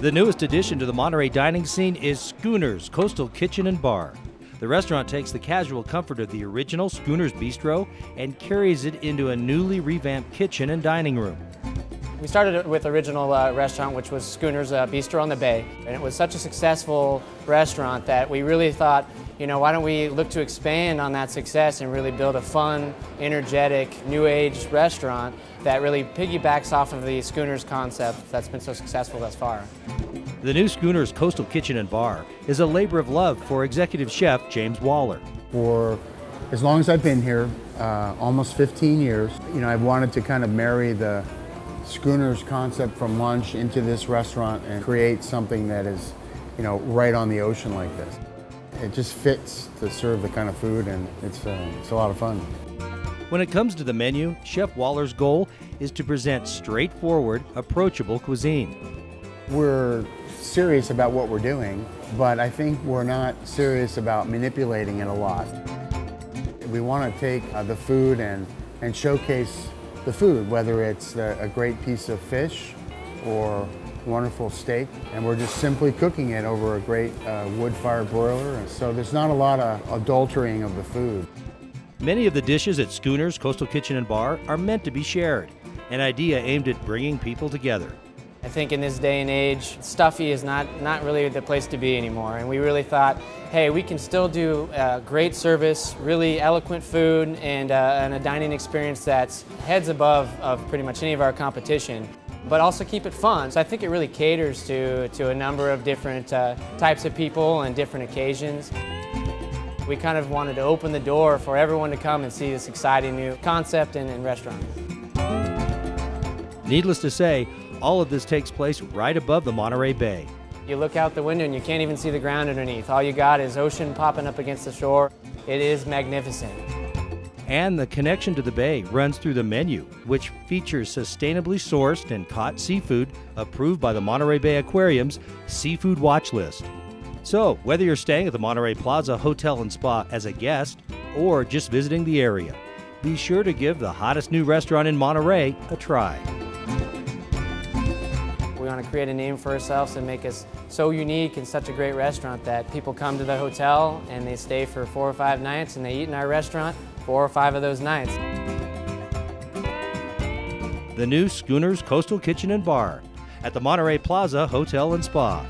The newest addition to the Monterey dining scene is Schooner's Coastal Kitchen and Bar. The restaurant takes the casual comfort of the original Schooner's Bistro and carries it into a newly revamped kitchen and dining room. We started with original uh, restaurant, which was Schooner's uh, Bistro on the Bay, and it was such a successful restaurant that we really thought, you know, why don't we look to expand on that success and really build a fun, energetic, new age restaurant that really piggybacks off of the Schooner's concept that's been so successful thus far. The new Schooner's Coastal Kitchen and Bar is a labor of love for executive chef James Waller. For as long as I've been here, uh, almost 15 years, you know, I've wanted to kind of marry the Schooner's concept from lunch into this restaurant and create something that is, you know, right on the ocean like this. It just fits to serve the kind of food and it's, uh, it's a lot of fun. When it comes to the menu, Chef Waller's goal is to present straightforward, approachable cuisine. We're serious about what we're doing, but I think we're not serious about manipulating it a lot. We want to take uh, the food and, and showcase the food, whether it's a, great piece of fish or wonderful steak, and we're just simply cooking it over a great uh, wood-fired broiler. So there's not a lot of adultering of the food. Many of the dishes at Schooner's Coastal Kitchen and Bar are meant to be shared, an idea aimed at bringing people together. I think in this day and age, stuffy is not, not really the place to be anymore. And we really thought, hey, we can still do uh, great service, really eloquent food, and, uh, and a dining experience that's heads above of pretty much any of our competition but also keep it fun. So I think it really caters to, to a number of different uh, types of people and different occasions. We kind of wanted to open the door for everyone to come and see this exciting new concept and, and restaurant. Needless to say, all of this takes place right above the Monterey Bay. You look out the window and you can't even see the ground underneath. All you got is ocean popping up against the shore. It is magnificent. And the connection to the bay runs through the menu, which features sustainably sourced and caught seafood approved by the Monterey Bay Aquarium's Seafood Watch List. So, whether you're staying at the Monterey Plaza Hotel and Spa as a guest or just visiting the area, be sure to give the hottest new restaurant in Monterey a try. We want to create a name for ourselves and make us so unique and such a great restaurant that people come to the hotel and they stay for four or five nights and they eat in our restaurant four or five of those nights. The new Schooner's Coastal Kitchen and Bar at the Monterey Plaza Hotel and Spa.